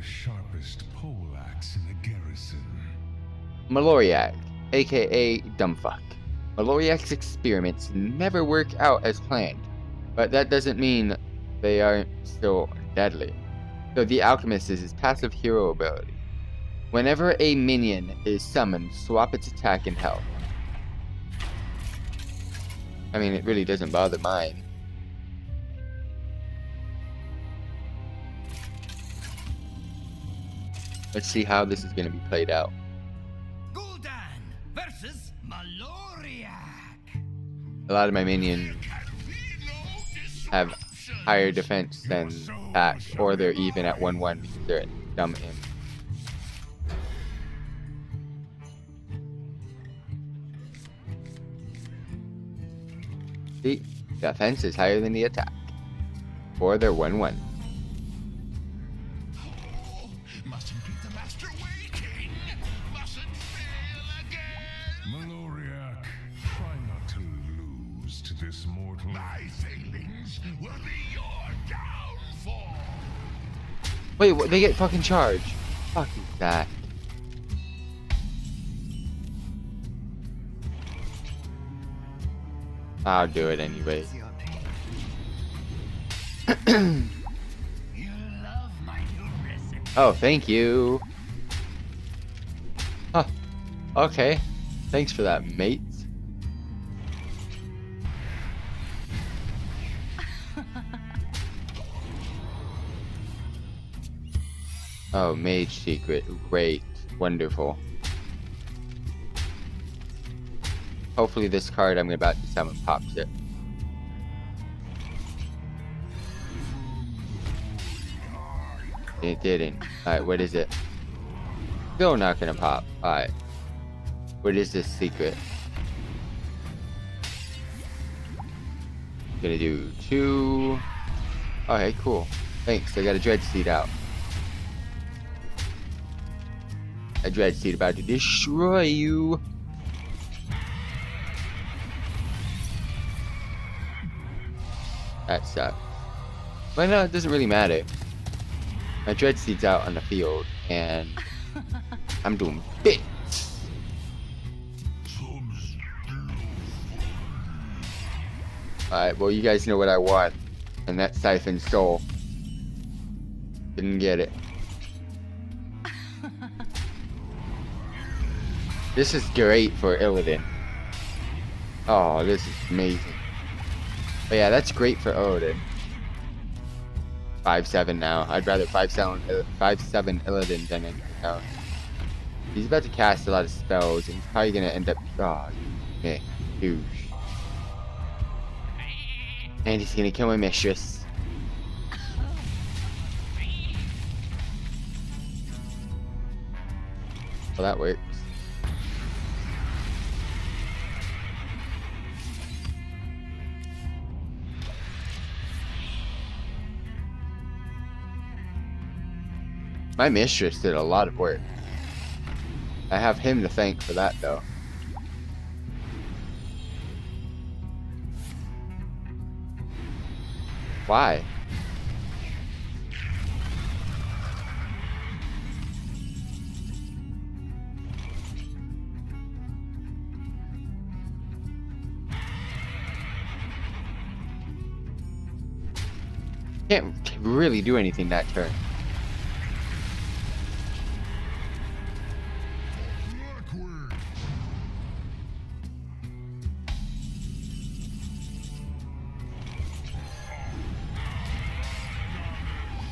the sharpest poleaxe in the garrison. Maloriak, aka Dumbfuck. Maloriak's experiments never work out as planned, but that doesn't mean they aren't still deadly. So the Alchemist is his passive hero ability. Whenever a minion is summoned, swap its attack and health. I mean, it really doesn't bother mine. Let's see how this is going to be played out. Gul'dan versus Maloriak. A lot of my minions have higher defense than attack, or they're even at 1-1 because they're dumb imp. See, defense is higher than the attack, or they're 1-1. This mortal. My failings will be your downfall. Wait, what, they get fucking charged. Fuck is that? I'll do it anyway. You love my new recipe. Oh, thank you. Huh. Okay. Thanks for that, mate. Oh, mage secret. Great. Wonderful. Hopefully this card I'm about to summon pops it. It didn't. Alright, what is it? Still not gonna pop. Alright. What is this secret? Gonna do two. Alright, cool. Thanks, I got a Dreadsteed out. A Dreadsteed about to destroy you. That sucks. But no, it doesn't really matter. My Dreadsteed's out on the field, and I'm doing bits. Alright, well you guys know what I want, and that's Siphon Soul. Didn't get it. This is great for Illidan. Oh, this is amazing. But yeah, that's great for Odin. 5-7 now. I'd rather 5-7 5-7 Illidan than anything else. He's about to cast a lot of spells, and he's probably gonna end up... Oh, yeah, huge. And he's gonna kill my mistress. Well, that works. My mistress did a lot of work. I have him to thank for that, though. Why? Can't really do anything that turn.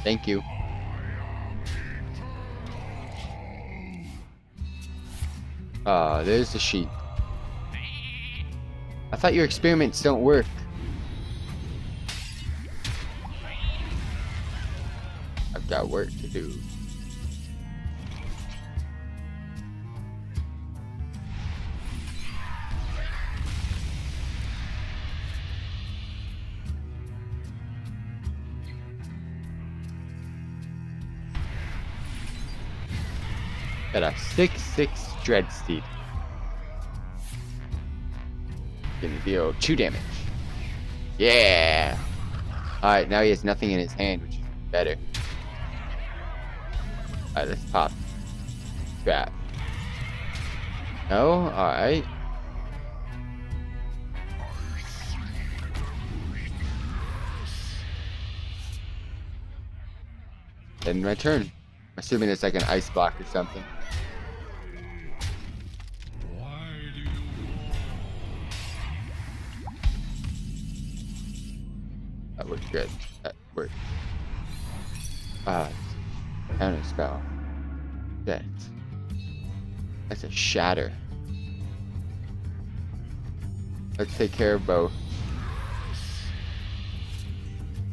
Thank you. Ah, there's the sheep. I thought your experiments don't work. I've got work to do. A 6-6 Dread Steed. Gonna deal 2 damage. Yeah! Alright, now he has nothing in his hand, which is better. Alright, let's pop. Trap. No? Alright. Then my turn. Assuming it's like an ice block or something. That worked good. That worked. Ah, counter spell. That. That's a shatter. Let's take care of both.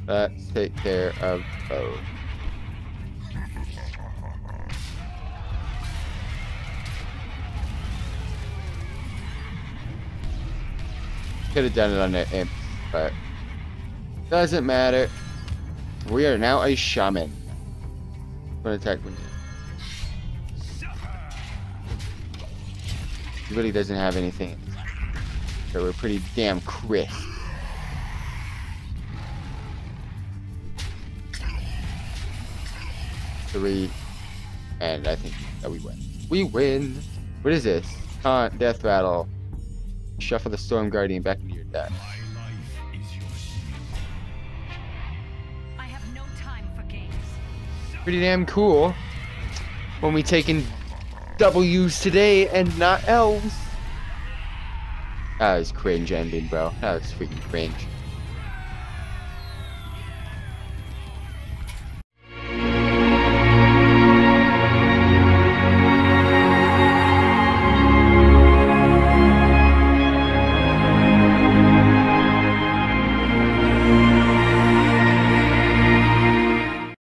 Let's take care of both. Could have done it on the imp, but doesn't matter. We are now a shaman. Gonna attack when He really doesn't have anything. So we're pretty damn crisp. Three. And I think that we win. We win! What is this? Taunt, death rattle. Shuffle the storm guardian back into your deck. Pretty damn cool when we taking W's today and not L's. That was cringe ending, bro. That was freaking cringe.